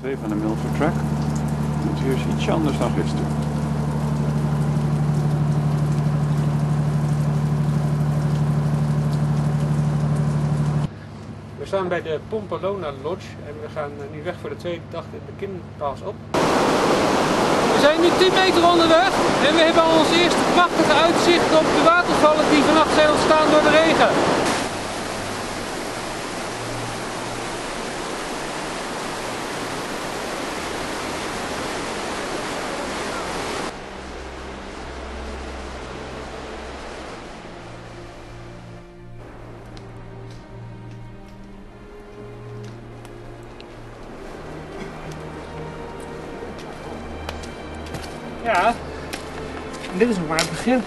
2 van de Milford Track. Het weer is ietsje anders dan gisteren. We staan bij de Pompelona Lodge en we gaan eh, nu weg voor de tweede dag de Kinpass op. We zijn nu 10 meter onderweg en we hebben ons eerste prachtige uitzicht op de watervallen die vannacht zijn ontstaan door de regen. Ja, dit is nog maar het begin.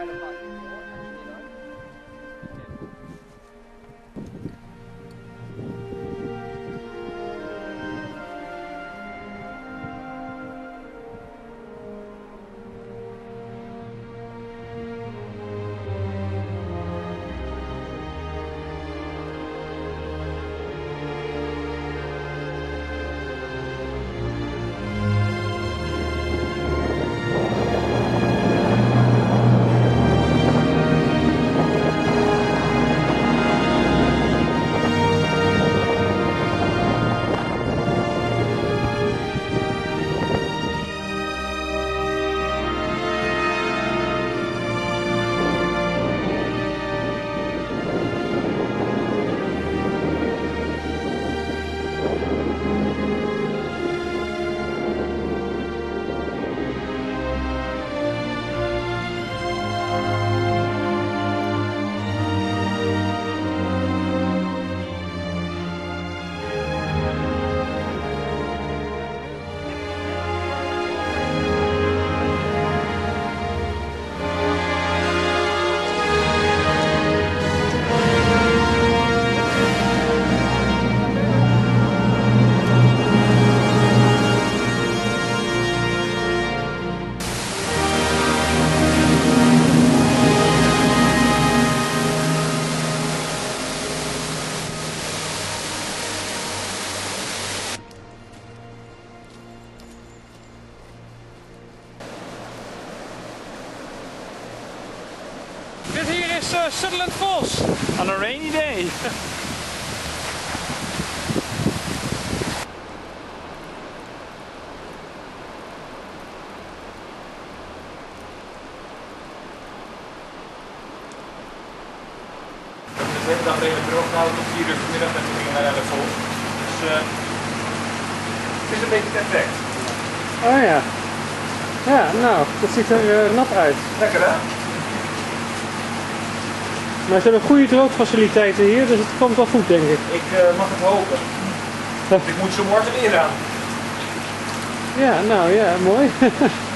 Dit hier is uh, Sutherland Falls. On a rainy day. We hebben de hele dag redelijk droog gehouden tot 4 uur vanmiddag en toen gingen wij naar de vol. Dus eh, het is een beetje perfect. Oh ja. Ja, nou, dat ziet er eh, nat uit. Lekker hè? Maar ze hebben goede droogfaciliteiten hier, dus het komt wel goed denk ik. Ik eh, mag het hopen. Want ik moet zo morgen weer aan. Ja, nou ja, mooi.